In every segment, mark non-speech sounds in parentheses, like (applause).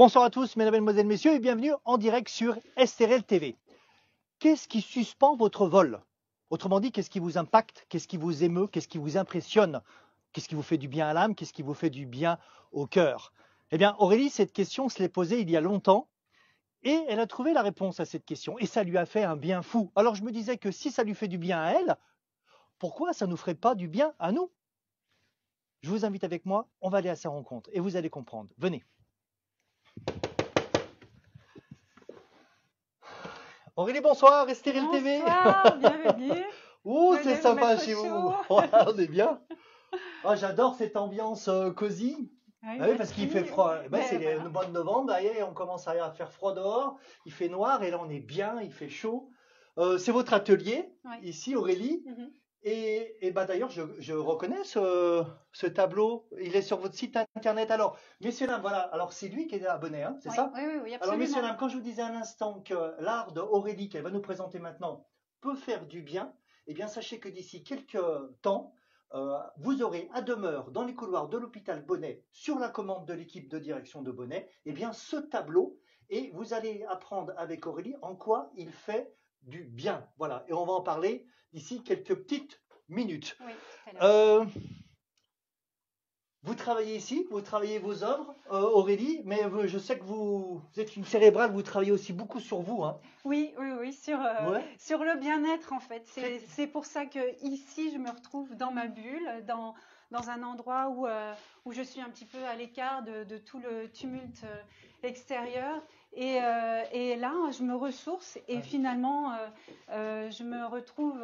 Bonsoir à tous, mesdames, mesdemoiselles, messieurs, et bienvenue en direct sur SRL TV. Qu'est-ce qui suspend votre vol? Autrement dit, qu'est-ce qui vous impacte? Qu'est-ce qui vous émeut? Qu'est-ce qui vous impressionne? Qu'est-ce qui vous fait du bien à l'âme? Qu'est-ce qui vous fait du bien au cœur? Eh bien, Aurélie, cette question se l'est posée il y a longtemps et elle a trouvé la réponse à cette question et ça lui a fait un bien fou. Alors je me disais que si ça lui fait du bien à elle, pourquoi ça ne nous ferait pas du bien à nous? Je vous invite avec moi, on va aller à sa rencontre et vous allez comprendre. Venez. Aurélie, bonsoir, Estéril TV. Bonsoir, bienvenue. (laughs) Ouh, c'est sympa chez vous. Ouais, (laughs) on est bien. Ah, J'adore cette ambiance euh, cosy. Ah oui, parce qu'il fait froid. Eh ben, c'est le voilà. mois de novembre, on commence à faire froid dehors. Il fait noir et là on est bien, il fait chaud. Euh, c'est votre atelier, Ouais. ici Aurélie. Mhm. Et, et bah, d'ailleurs, je, je reconnais ce, ce tableau. Il est sur votre site internet. Alors, messieurs, dames, voilà. Alors, c'est lui qui est abonné, hein, c'est Oui, ça Oui, oui, oui, Alors, absolument. messieurs, dames, quand je vous disais un instant que l'art d'Aurélie qu'elle va nous présenter maintenant peut faire du bien, eh bien, sachez que d'ici quelques temps, euh, vous aurez à demeure dans les couloirs de l'hôpital Bonnet, sur la commande de l'équipe de direction de Bonnet, eh bien, ce tableau, et vous allez apprendre avec Aurélie en quoi il fait du bien. Voilà, et on va en parler d'ici quelques petites minutes. Oui. Euh, vous travaillez ici, vous travaillez vos œuvres, euh, Aurélie, mais je sais que vous, vous êtes une cérébrale, vous travaillez aussi beaucoup sur vous. Hein. Oui, oui, oui, sur, euh, Ouais. sur le bien-être en fait. C'est pour ça que ici, je me retrouve dans ma bulle, dans, dans un endroit où, euh, où je suis un petit peu à l'écart de, de tout le tumulte euh, extérieur. Et, euh, et là, je me ressource et finalement, je me retrouve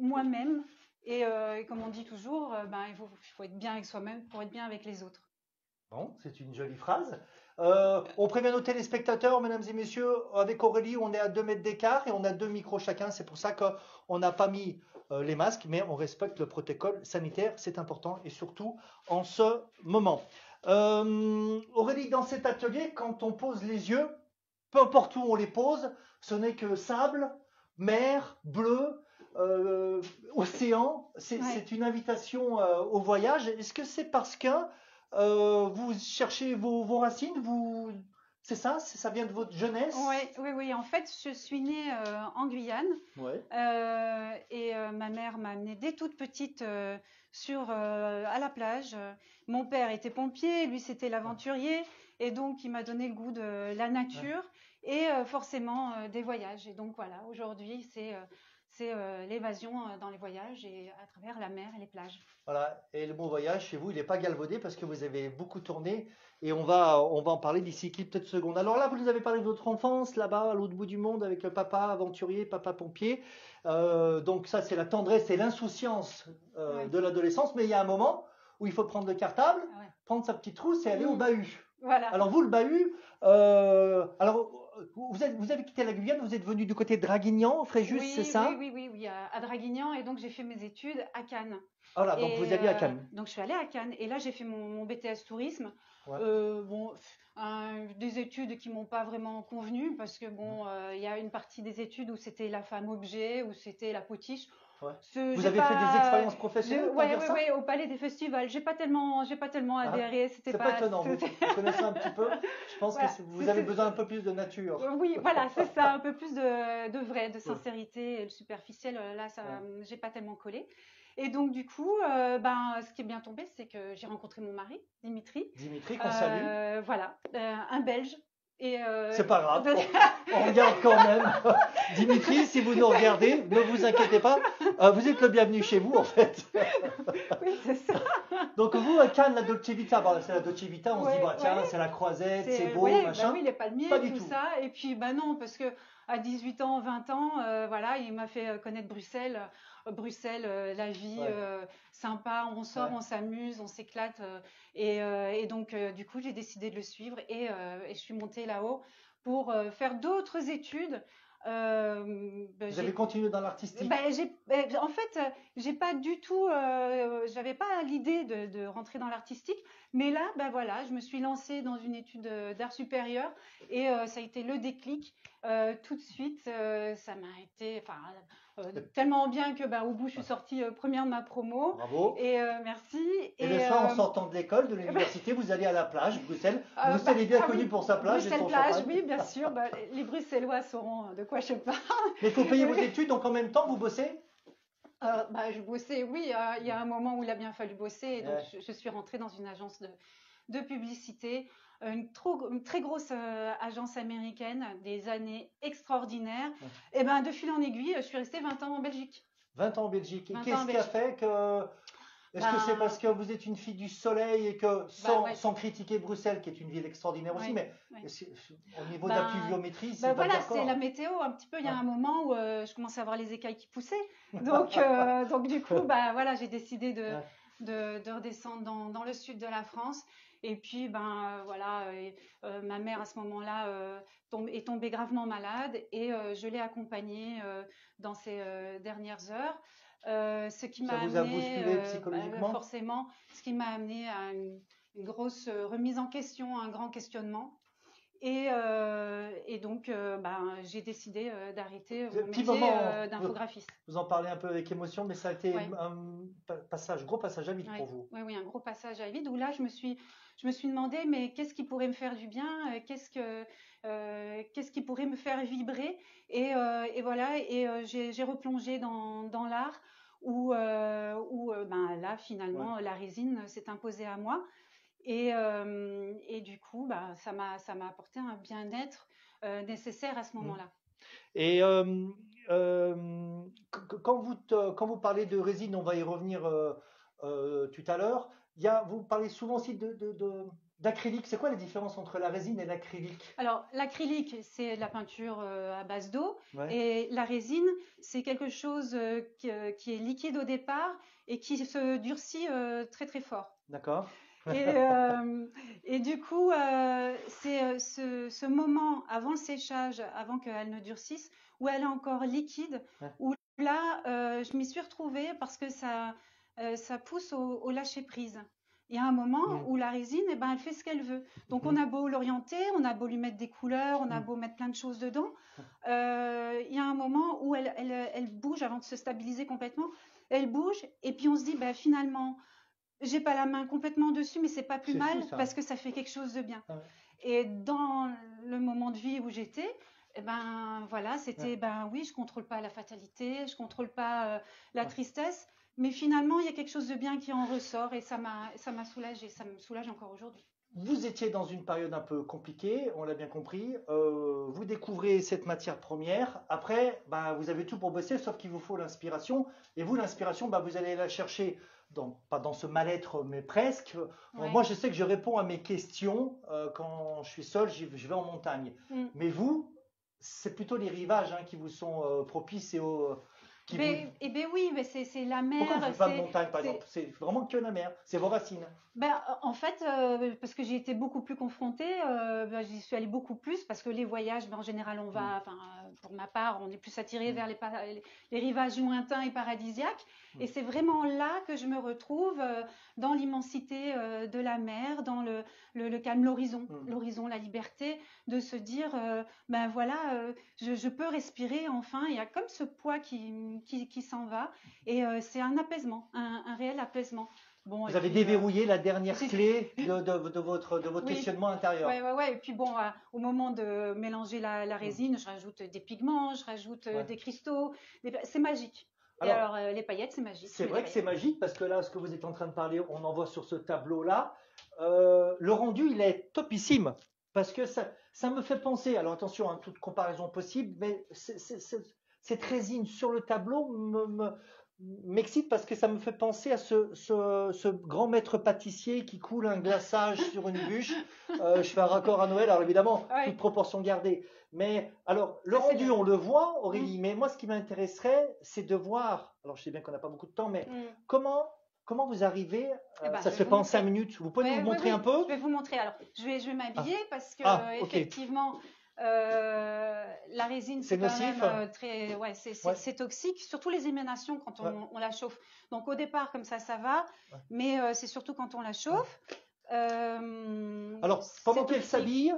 moi-même. Et, et comme on dit toujours, ben, il faut, être bien avec soi-même pour être bien avec les autres. Bon, c'est une jolie phrase. Euh, on prévient nos téléspectateurs, mesdames et messieurs, avec Aurélie, on est à 2 mètres d'écart et on a deux micros chacun. C'est pour ça qu'on n'a pas mis les masques, mais on respecte le protocole sanitaire. C'est important et surtout en ce moment. Euh, Aurélie, dans cet atelier, quand on pose les yeux, peu importe où on les pose, ce n'est que sable, mer, bleu, euh, océan. C'est Ouais. une invitation euh, au voyage. Est-ce que c'est parce que euh, vous cherchez vos, vos racines vous... C'est ça Ça vient de votre jeunesse? Oui, oui, oui. En fait, je suis née euh, en Guyane Ouais. euh, et euh, ma mère m'a amenée dès toute petite sur, à la plage. Mon père était pompier, lui c'était l'aventurier et donc il m'a donné le goût de la nature et forcément des voyages. Et donc voilà, aujourd'hui c'est c'est euh, l'évasion euh, dans les voyages et à travers la mer et les plages. Voilà. Et le mot voyage chez vous, il n'est pas galvaudé parce que vous avez beaucoup tourné et on va, on va en parler d'ici quelques secondes. Alors là, vous nous avez parlé de votre enfance là-bas, à l'autre bout du monde, avec le papa aventurier, papa pompier. Euh, donc ça, c'est la tendresse et l'insouciance euh, Ouais. de l'adolescence. Mais il y a un moment où il faut prendre le cartable, Ah ouais. prendre sa petite trousse et aller au Mm. bahut. Voilà. Alors vous, le bahut, alors vous avez, vous avez quitté la Guyane, vous êtes venu du côté de Draguignan, Fréjus, oui, c'est ça? oui, oui, oui, oui, à, Draguignan et donc j'ai fait mes études à Cannes. Voilà, donc Et, vous alliez à euh, Cannes. donc je suis allée à Cannes et là j'ai fait mon, mon BTS tourisme. Ouais. Euh, bon, un- des études qui m'ont pas vraiment convenu parce que bon, euh, il y a une partie des études où c'était la femme objet, où c'était la potiche. Ouais. Ce- Vous avez fait pas- des expériences professionnelles, on va ouais, ouais, au palais des festivals. J'ai pas tellement, j'ai pas tellement Ah, adhéré. C'était C'est pas. pas étonnant, vous, vous connaissez un petit peu. Je pense Voilà, que vous avez besoin un peu plus de nature. Oui, voilà, c'est ça, un peu plus de, de vrai, de sincérité. Et le superficiel, euh, là, ça, j'ai pas tellement collé. Et donc, du coup, euh, ben, ce qui est bien tombé, c'est que j'ai rencontré mon mari, Dimitri. Dimitri, qu'on salue. Euh, Voilà, euh, un Belge. Euh, C'est pas grave, on, on regarde quand même. (laughs) Dimitri, si vous nous regardez, ne vous inquiétez pas, euh, vous êtes le bienvenu chez vous en fait. oui, c'est ça. Donc vous, à Cannes, la Dolce Vita, bon, c'est la Dolce Vita, on se dit, bah, tiens, ouais. c'est la croisette, c'est beau, ouais, bah machin. oui, les palmiers, Pas du tout, tout. ça. Et puis, bah non, parce que à 18 ans, 20 ans, euh, voilà, il m'a fait euh, connaître Bruxelles. Euh, Bruxelles, la vie Ouais. sympa, on sort, Ouais. on s'amuse, on s'éclate. et, et donc, du coup, j'ai décidé de le suivre et, et je suis montée là-haut pour faire d'autres études. Euh, bah, Vous avez continué dans l'artistique. ben, ben, en fait, j'ai pas du tout, euh, j'avais pas l'idée de, de rentrer dans l'artistique, mais là, ben voilà, je me suis lancée dans une étude euh, d'art supérieur et euh, ça a été le déclic. Tout de suite, ça m'a été, enfin, tellement bien que bah, au bout, je suis sortie euh, première de ma promo. Bravo. Et euh, merci. Et, le soir, en euh, sortant de l'école, de (laughs) l'université, vous allez à la plage, Bruxelles. Euh, Bruxelles bah, est bien ah connue oui, pour sa plage et Bruxelles son plage, champagne. oui, bien sûr. bah, les Bruxellois sauront de quoi je parle. (laughs) Mais il faut payer vos études, donc en même temps, vous bossez? Euh, bah, je bossais, oui, euh, il y a un moment où il a bien fallu bosser. Et donc, Ouais. je, je suis rentrée dans une agence de, de publicité, une, trop- une très grosse euh, agence américaine, des années extraordinaires. Ouais. Et ben, de fil en aiguille, je suis restée 20 ans en Belgique. 20 ans en Belgique. Et 20 ans qu'est-ce qui a fait que. Est-ce que Ben- c'est parce que vous êtes une fille du soleil et que, sans, ouais. sans critiquer Bruxelles, qui est une ville extraordinaire aussi, mais au niveau de la Ben- pluviométrie, c'est Ben voilà, c'est la météo un petit peu. Il y a un moment où euh, je commençais à voir les écailles qui poussaient. (laughs) Donc, euh, donc du coup, (laughs) bah, voilà, j'ai décidé de, Ouais. de, de redescendre dans, dans le sud de la France. Et puis, ben euh, voilà, et, euh, ma mère à ce moment-là euh, tombe- est tombée gravement malade et euh, je l'ai accompagnée euh, dans ces euh, dernières heures. Euh, ce qui m'a amené, euh, bah, forcément, ce qui m'a amené à une, une grosse euh, remise en question, un grand questionnement. Et, euh, et donc, euh, ben, j'ai décidé euh, d'arrêter mon petit métier d'infographiste. Vous en parlez un peu avec émotion, mais ça a été Ouais. un pa- passage, gros passage à vide pour vous. oui, oui, un gros passage à vide où là, je me suis, je me suis demandé, mais qu'est-ce qui pourrait me faire du bien Qu'est-ce que, qu'est-ce qui pourrait me faire vibrer? Et, et voilà, et j'ai replongé dans, dans l'art où, où ben, là, finalement, la résine s'est imposée à moi. Et, euh, et du coup, bah, ça m'a ça m'a apporté un bien-être euh, nécessaire à ce Mmh. moment-là. Et euh, qu- quand, vous te- quand vous parlez de résine, on va y revenir tout à l'heure. Il y a, vous parlez souvent aussi de, de- de- d'acrylique. C'est quoi la différence entre la résine et l'acrylique? Alors, l'acrylique, c'est la peinture euh, à base d'eau. Ouais. Et la résine, c'est quelque chose euh, qui, euh, qui est liquide au départ et qui se durcit très très fort. D'accord. Et, euh, et du coup, euh, c'est euh, ce, ce moment avant le séchage, avant qu'elle ne durcisse, où elle est encore liquide, Ouais. où là, euh, je m'y suis retrouvée parce que ça, ça pousse au, au lâcher prise. Il y a un moment où la résine, eh ben, elle fait ce qu'elle veut. Donc, on a beau l'orienter, on a beau lui mettre des couleurs, on a beau mettre plein de choses dedans. euh, il y a un moment où elle, elle, elle bouge avant de se stabiliser complètement. Elle bouge, et puis on se dit, bah, finalement, j'ai pas la main complètement dessus, mais c'est pas plus mal fou, parce que ça fait quelque chose de bien. Ah ouais. Et dans le moment de vie où j'étais, eh ben voilà, c'était Ouais. ben oui, je contrôle pas la fatalité, je contrôle pas euh, la Ouais. tristesse, mais finalement il y a quelque chose de bien qui en ressort et ça m'a ça m'a soulagée, ça me soulage encore aujourd'hui. Vous étiez dans une période un peu compliquée, on l'a bien compris. Euh, vous découvrez cette matière première. Après, bah, vous avez tout pour bosser, sauf qu'il vous faut l'inspiration. Et vous, l'inspiration, bah, vous allez la chercher, dans, pas dans ce mal-être, mais presque. Ouais. Moi, je sais que je réponds à mes questions euh, quand je suis seul, je vais en montagne. Mm. Mais vous, c'est plutôt les rivages hein, qui vous sont euh, propices et au, qui Mais- vous- Eh ben oui, mais c'est la mer. Pourquoi vous pas de c'est- montagne, par exemple? C'est vraiment que la mer, c'est vos racines. Ben, euh, en fait, euh, parce que j'ai été beaucoup plus confrontée, euh, ben, j'y suis allée beaucoup plus parce que les voyages, ben, en général, on va, Mm. enfin, euh, pour ma part, on est plus attiré Mm. vers les, rivages lointains et paradisiaques. Mm. Et c'est vraiment là que je me retrouve euh, dans l'immensité euh, de la mer, dans le, le, le calme, l'horizon, Mm. l'horizon, la liberté, de se dire, euh, ben voilà, je, je peux respirer enfin. Il y a comme ce poids qui, qui, qui s'en va, et c'est un apaisement, un, un réel apaisement. Bon, Vous et avez puis, euh, déverrouillé la dernière clé (laughs) de, de- de votre, de votre Oui. questionnement intérieur. Ouais, ouais, ouais. Et puis bon, euh, au moment de mélanger la, la résine, je rajoute des pigments, je rajoute euh. Ouais. des cristaux. des- C'est magique. Et Alors, alors, euh, les paillettes, c'est magique. C'est vrai que c'est magique parce que là, ce que vous êtes en train de parler, on en voit sur ce tableau-là. Le rendu, il est topissime parce que ça, ça me fait penser. Alors attention, à toute comparaison possible, mais cette résine sur le tableau me- me- m'excite parce que ça me fait penser à ce, ce- ce grand maître pâtissier qui coule un glaçage (laughs) sur une bûche. Euh, je fais un raccord à Noël, alors évidemment, Ouais. toute proportion gardée. Mais alors, le Ça, rendu, on le voit, Aurélie, mais moi, ce qui m'intéresserait, c'est de voir, alors je sais bien qu'on n'a pas beaucoup de temps, mais Mm. comment, comment vous arrivez, euh, Eh ben, ça se fait pas en cinq minutes, vous pouvez Ouais, nous montrer oui. un peu Je vais vous montrer. Alors, je vais, je vais m'habiller parce que Ah, euh, effectivement, euh, la résine, C'est c'est quand nocif même euh, très, ouais, c'est c'est- Ouais. c'est toxique, surtout les émanations quand on, Ouais. on la chauffe. Donc au départ, comme ça, ça va, Ouais. mais euh, c'est surtout quand on la chauffe. euh, Alors, pendant qu'elle s'habille,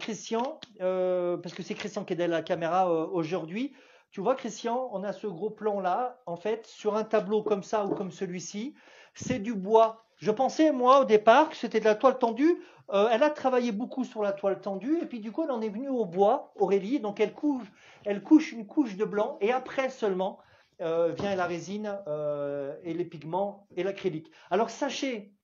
Christian, parce que c'est Christian qui est derrière la caméra aujourd'hui, Tu vois, Christian, on a ce gros plan-là. En fait, sur un tableau comme ça ou comme celui-ci, c'est du bois. Je pensais, moi, au départ, que c'était de la toile tendue. Euh, elle a travaillé beaucoup sur la toile tendue. Et puis, du coup, elle en est venue au bois, Aurélie. Donc, elle couche, une couche de blanc. Et après seulement, euh, vient la résine euh, et les pigments et l'acrylique. Alors, sachez,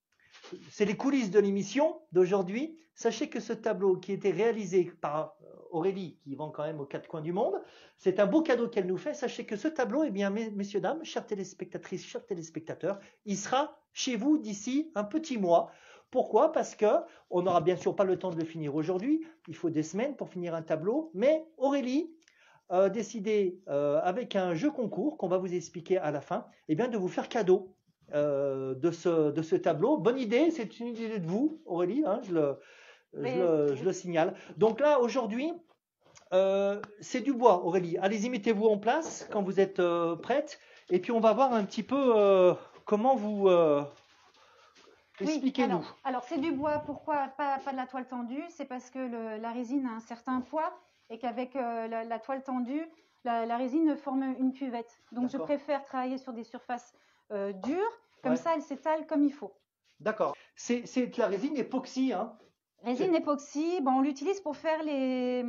c'est les coulisses de l'émission d'aujourd'hui. Sachez que ce tableau qui été réalisé par Aurélie, qui vend quand même aux quatre coins du monde. C'est un beau cadeau qu'elle nous fait. Sachez que ce tableau, eh bien, messieurs, dames, chères téléspectatrices, chers téléspectateurs, il sera chez vous d'ici un petit mois. Pourquoi? Parce que on n'aura bien sûr pas le temps de le finir aujourd'hui. Il faut des semaines pour finir un tableau. Mais Aurélie a décidé, euh, avec un jeu concours qu'on va vous expliquer à la fin, eh bien, de vous faire cadeau euh, de, ce, tableau. Bonne idée, c'est une idée de vous, Aurélie. Hein, je le, signale. Donc là, aujourd'hui, euh, c'est du bois, Aurélie. Allez-y, mettez-vous en place quand vous êtes euh, prête. Et puis, on va voir un petit peu euh, comment vous... Expliquez-nous. alors, c'est du bois. Pourquoi pas, pas, de la toile tendue? C'est parce que la résine a un certain poids et qu'avec la, toile tendue, la, résine forme une cuvette. Donc, je préfère travailler sur des surfaces dures. Comme ça, elle s'étale comme il faut. D'accord. C'est de la résine époxy, hein Résine époxy, bon, on l'utilise pour faire les,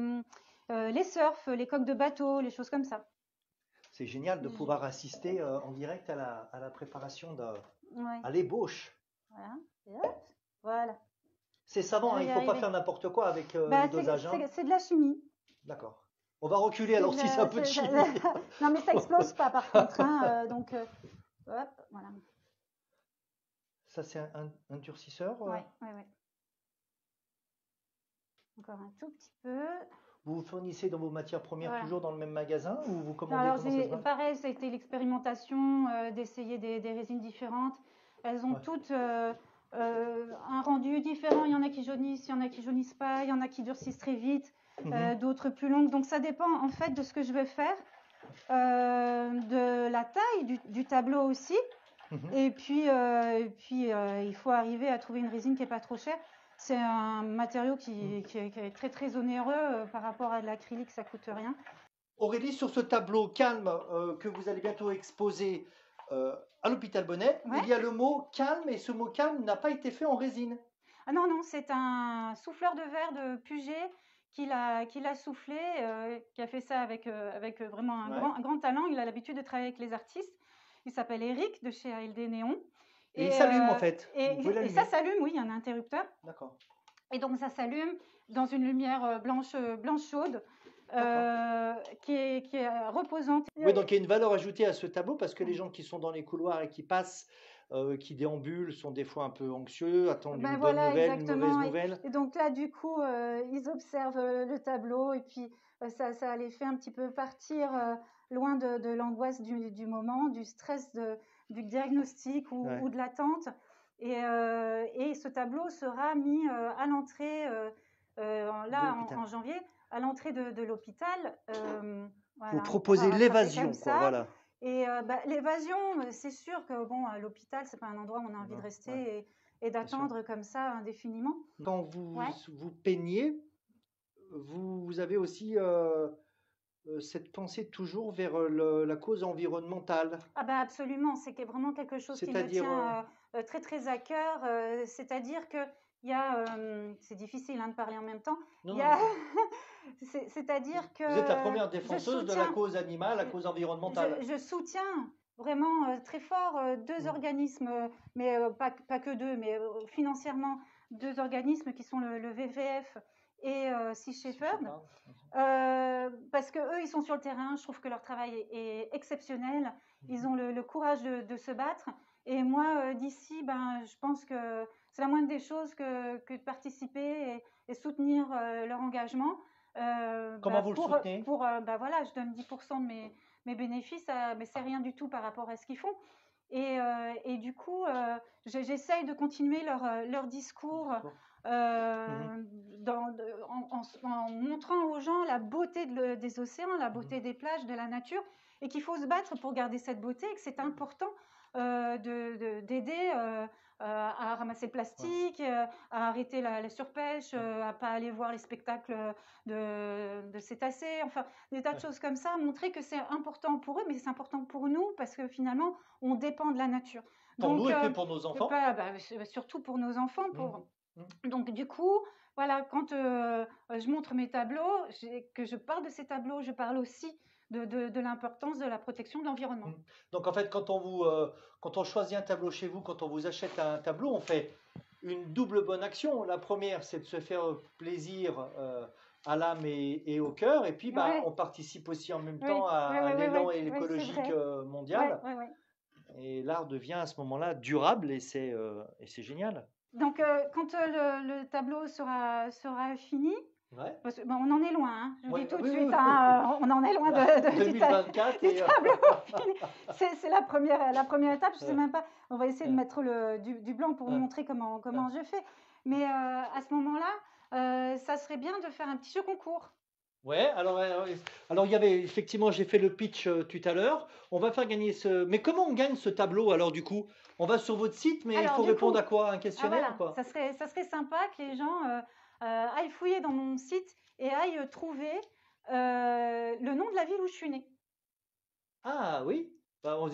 euh, les surfs, les coques de bateau, les choses comme ça. C'est génial de pouvoir assister euh, en direct à la, à la préparation de, à l'ébauche. Voilà. voilà. C'est savant, hein, il ne faut pas faire n'importe quoi avec euh, bah, le dosage. Hein. C'est de la chimie. D'accord. On va reculer alors si c'est un peu de chimie. (laughs) non mais ça explose pas par contre. Hein, donc, hop, voilà. Ça c'est un, un, durcisseur Oui, oui, oui. Encore un tout petit peu. Vous fournissez dans vos matières premières toujours dans le même magasin ou vous commandez Alors, ça pareil, ça a été l'expérimentation euh, d'essayer des, résines différentes. Elles ont toutes euh, euh, un rendu différent. Il y en a qui jaunissent, il y en a qui jaunissent pas, il y en a qui durcissent très vite, mhm. d'autres plus longues. Donc ça dépend en fait de ce que je veux faire, de la taille du, tableau aussi. Mhm. Et puis, et puis il faut arriver à trouver une résine qui n'est pas trop chère. C'est un matériau qui, mm. est très très onéreux euh, par rapport à l'acrylique, ça coûte rien. Aurélie, sur ce tableau calme euh, que vous allez bientôt exposer euh, à l'hôpital Bonnet, il y a le mot calme et ce mot calme n'a pas été fait en résine. Ah non, non, c'est un souffleur de verre de Puget qui l'a soufflé, qui a fait ça avec, avec vraiment un, grand, un, grand, talent. Il a l'habitude de travailler avec les artistes. Il s'appelle Eric de chez ALD Néon. Et, il s'allume en euh, fait. Et, ça s'allume, oui, il y a un interrupteur. D'accord. Et donc ça s'allume dans une lumière euh, blanche, euh, blanche chaude. qui, est, qui est reposante. Oui, donc il y a une valeur ajoutée à ce tableau parce que les gens qui sont dans les couloirs et qui passent, qui déambulent, sont des fois un peu anxieux, attendent ben une bonne nouvelle, une mauvaise nouvelle. Et, donc là, du coup, ils observent le tableau et puis ça, ça les fait un petit peu partir loin de, de l'angoisse du, du, moment, du stress de, du diagnostic ou, de l'attente. Et, euh, et, ce tableau sera mis euh, à l'entrée, euh, là en, janvier, à l'entrée de, l'hôpital. Vous proposez l'évasion, voilà. Et bah, l'évasion, c'est sûr que bon, à l'hôpital, c'est pas un endroit où on a envie de rester et, d'attendre comme ça indéfiniment. Quand vous vous peignez, vous avez aussi euh, cette pensée toujours vers euh, la cause environnementale Ah bah absolument, c'est vraiment quelque chose qui me tient euh, très très à cœur. C'est-à-dire que il y a, c'est difficile hein, de parler en même temps. (laughs) C'est-à-dire que vous êtes la première défenseuse de la cause animale, la cause environnementale. Je, soutiens vraiment très fort deux mmh. organismes, mais pas, pas, que deux, mais financièrement deux organismes qui sont le, le VVF et euh, Sea Shepherd. Euh, parce que eux, ils sont sur le terrain. Je trouve que leur travail est, exceptionnel. Ils mhm. ont le, courage de, se battre. Et moi, euh, d'ici, ben, je pense que c'est la moindre des choses que, que de participer et, soutenir euh, leur engagement. Comment ben, vous pour, le soutenez? pour, ben, voilà, Je donne 10% de mes, mes bénéfices, mais c'est rien du tout par rapport à ce qu'ils font. Et, et, du coup, j'essaye de continuer leur, leur discours euh, mhm. En, montrant aux gens la beauté des océans, la beauté mhm. des plages, de la nature, et qu'il faut se battre pour garder cette beauté, et que c'est important euh, d'aider euh, à ramasser le plastique, à arrêter la, surpêche, à pas aller voir les spectacles de, de cétacés, enfin des tas de choses comme ça, montrer que c'est important pour eux, mais c'est important pour nous parce que finalement on dépend de la nature. Pour nous et puis pour nos enfants. Bah, surtout pour nos enfants. Pour... Mmh. Mmh. Donc du coup, voilà, quand je montre mes tableaux, que je parle de ces tableaux, je parle aussi de, l'importance de la protection de l'environnement. Mmh. Donc en fait, quand on, vous, euh, quand on choisit un tableau chez vous, quand on vous achète un tableau, on fait une double bonne action. La première, c'est de se faire plaisir euh, à l'âme et, au cœur, et puis bah, on participe aussi en même temps à, l'élan écologique euh, mondial. Et l'art devient à ce moment-là durable et c'est génial. Donc quand le, le, tableau sera, sera fini, on en est loin, hein. je vous dis tout de suite, hein, euh, on en est loin de, 2024 du, tableau (laughs) C'est la première, la première étape, je ne sais même pas, on va essayer de mettre le, du, blanc pour vous montrer comment, comment je fais. Mais euh, à ce moment-là, euh, ça serait bien de faire un petit jeu concours. Ouais, alors, alors il y avait effectivement, j'ai fait le pitch tout à l'heure. On va faire gagner ce. Mais comment on gagne ce tableau alors du coup? On va sur votre site, mais il faut répondre à quoi? Un questionnaire ah, Ça serait, ça serait sympa que les gens euh, aille fouiller dans mon site et aille trouver euh, le nom de la ville où je suis née. Ah oui, bah, on,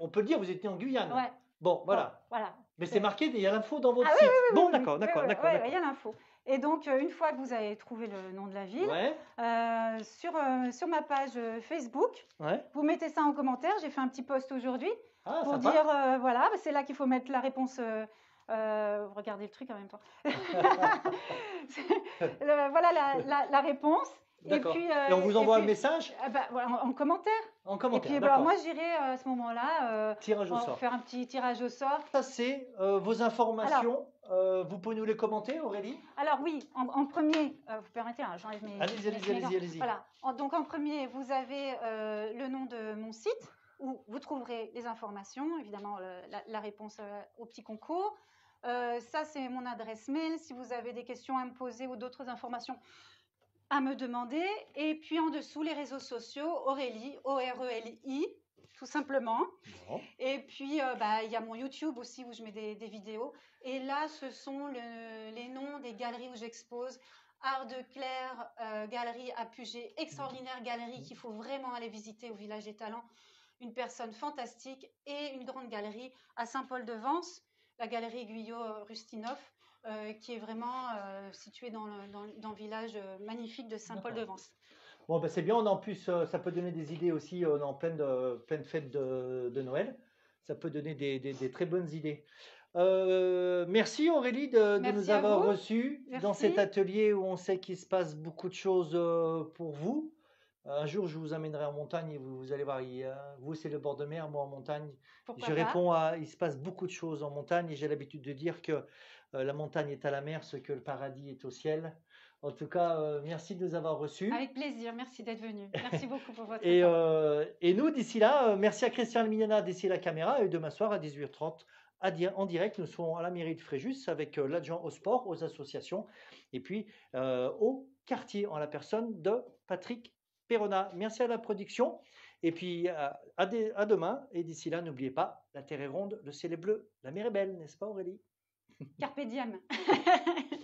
on peut le dire, vous êtes né en Guyane. Ouais. Bon, voilà. voilà. Mais c'est marqué, il y a l'info dans votre ah site. bon, d'accord, d'accord, d'accord. il y a l'info. Et donc, euh, une fois que vous avez trouvé le nom de la ville, sur, sur ma page Facebook, vous mettez ça en commentaire. J'ai fait un petit post aujourd'hui ah, pour dire, voilà, bah, c'est là qu'il faut mettre la réponse euh, regardez le truc en même temps. (laughs) (laughs) voilà la, réponse. Et puis euh, et on vous envoie un message ah bah, en, commentaire. En commentaire. Et puis bah, moi j'irai euh, à ce moment-là tirage au sort. faire un petit tirage au sort. Ça c'est vos informations. vous pouvez nous les commenter, Aurélie? Alors oui, en, premier, vous permettez, hein, j'enlève mes. Allez-y, allez-y, allez-y. Voilà. donc en premier, vous avez le nom de mon site où vous trouverez les informations, évidemment la, la, réponse au petit concours. Euh, ça, c'est mon adresse mail. Si vous avez des questions à me poser ou d'autres informations à me demander. Et puis en dessous, les réseaux sociaux, Aurélie, O-R-E-L-I, tout simplement. Et puis, euh, bah, il y a mon YouTube aussi où je mets des, vidéos. Et là, ce sont les noms des galeries où j'expose. Art de Claire, euh, galerie à Puget, extraordinaire galerie qu'il faut vraiment aller visiter au Village des Talents. Une personne fantastique et une grande galerie à Saint-Paul-de-Vence la galerie Guyot-Rustinov, euh, qui est vraiment euh, située dans le, village euh, magnifique de Saint-Paul-de-Vence. Bon, ben c'est bien, en plus, ça peut donner des idées aussi, on est en pleine, pleine fête de, Noël, ça peut donner des, très bonnes idées. merci Aurélie de, nous avoir reçus dans cet atelier où on sait qu'il se passe beaucoup de choses pour vous. Un jour, je vous amènerai en montagne et vous, allez voir, vous, c'est le bord de mer, moi en montagne. je réponds à, il se passe beaucoup de choses en montagne et j'ai l'habitude de dire que la montagne est à la mer, ce que le paradis est au ciel. En tout cas, euh, merci de nous avoir reçus. Avec plaisir, merci d'être venu. (laughs) Merci beaucoup pour votre et, euh, et nous, d'ici là, merci à Christian Mignana d'ici la caméra et demain soir à 18h30 à en direct, nous serons à la mairie de Fréjus avec l'adjoint au sport, aux associations et puis au quartier en la personne de Patrick Perona. Merci à la production. Et puis à, à demain. Et d'ici là, n'oubliez pas, la terre est ronde, le ciel est bleu, la mer est belle, n'est-ce pas Aurélie? Carpe diem. (laughs)